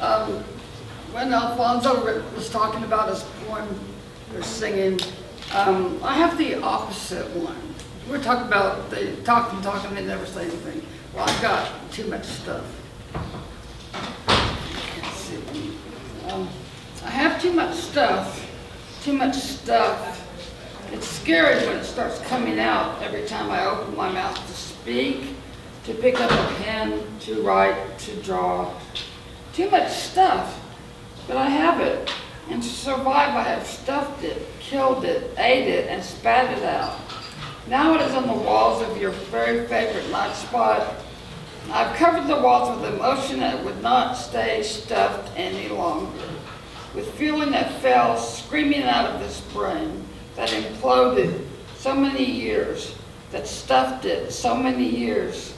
Um, when Alfonso was talking about his poem, or singing, um, I have the opposite one. We're talking about, they talk and talk and they never say anything. Well, I've got too much stuff. Um, I have too much stuff, too much stuff. It's scary when it starts coming out every time I open my mouth to speak, to pick up a pen, to write, to draw. Too much stuff, but I have it. And to survive, I have stuffed it, killed it, ate it, and spat it out. Now it is on the walls of your very favorite night spot. I've covered the walls with emotion that would not stay stuffed any longer. With feeling that fell screaming out of this brain, that imploded so many years, that stuffed it so many years.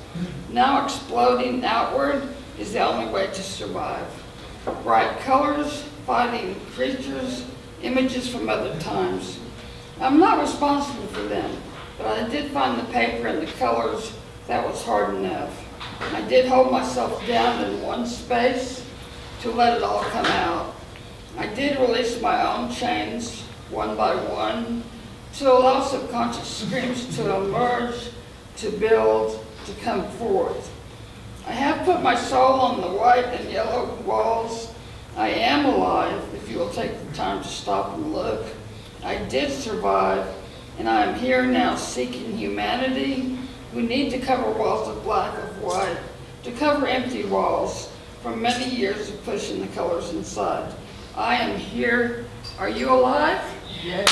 Now exploding outward is the only way to survive. Bright colors, fighting creatures, images from other times. I'm not responsible for them, but I did find the paper and the colors that was hard enough. I did hold myself down in one space to let it all come out. I did release my own chains one by one to allow subconscious screams to emerge, to build, to come forth. I have put my soul on the white and yellow walls. I am alive, if you will take the time to stop and look. I did survive, and I am here now seeking humanity. We need to cover walls of black, of white, to cover empty walls from many years of pushing the colors inside. I am here. Are you alive? Yeah.